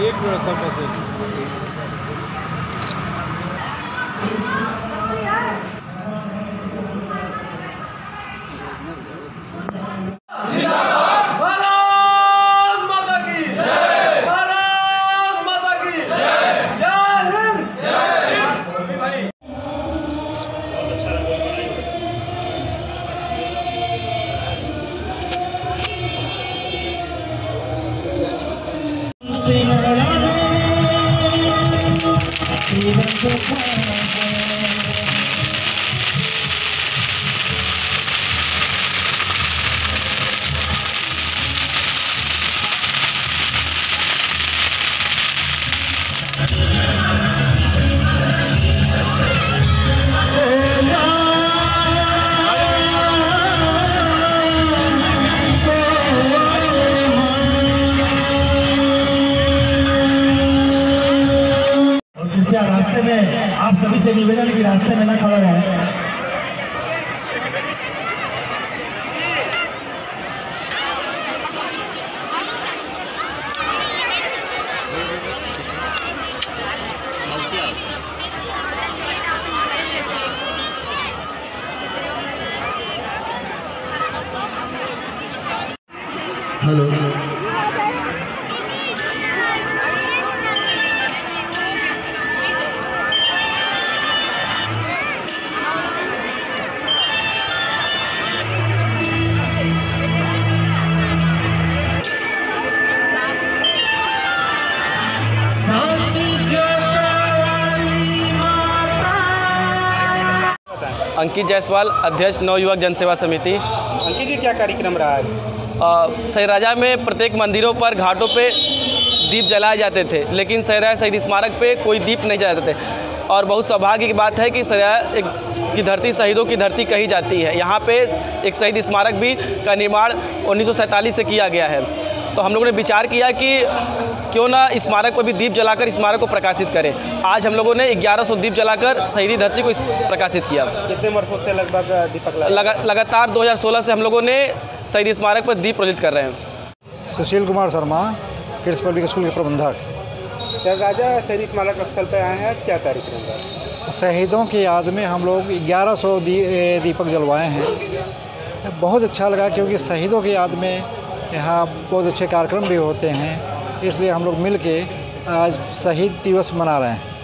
એક વેળ સપોઝ और कृपया रास्ते में आप सभी से निवेदन कि रास्ते में ना खड़ा रहे? हेलो। अंकित जायसवाल अध्यक्ष नवयुवक जनसेवा समिति। अंकित जी क्या कार्यक्रम रहा है सहराजा में प्रत्येक मंदिरों पर घाटों पे दीप जलाए जाते थे लेकिन सैराजा शहीद स्मारक पे कोई दीप नहीं जलाते थे। और बहुत सौभाग्य की बात है कि सैराजा एक की धरती शहीदों की धरती कही जाती है। यहाँ पे एक शहीद स्मारक भी का निर्माण उन्नीस सौ सैंतालीस से किया गया है। तो हम लोगों ने विचार किया कि क्यों ना स्मारक पर भी दीप जलाकर स्मारक को प्रकाशित करें। आज हम लोगों ने 1100 दीप जलाकर शहीदी धरती को इस प्रकाशित किया। कितने वर्षों से लगभग दीपक लगा? लगा, लगातार 2016 से हम लोगों ने शहीदी स्मारक पर दीप प्रज्वलित कर रहे हैं। Sushil Kumar Sharma kids public school के प्रबंधक। सर राजा शहीद स्मारक स्थल पर आए हैं। आज क्या कार्यक्रम शहीदों की याद में हम लोग 1100 दी, ए, दीपक जलवाए हैं। बहुत अच्छा लगा क्योंकि शहीदों की याद में यहाँ बहुत अच्छे कार्यक्रम भी होते हैं, इसलिए हम लोग मिल के आज शहीद दिवस मना रहे हैं।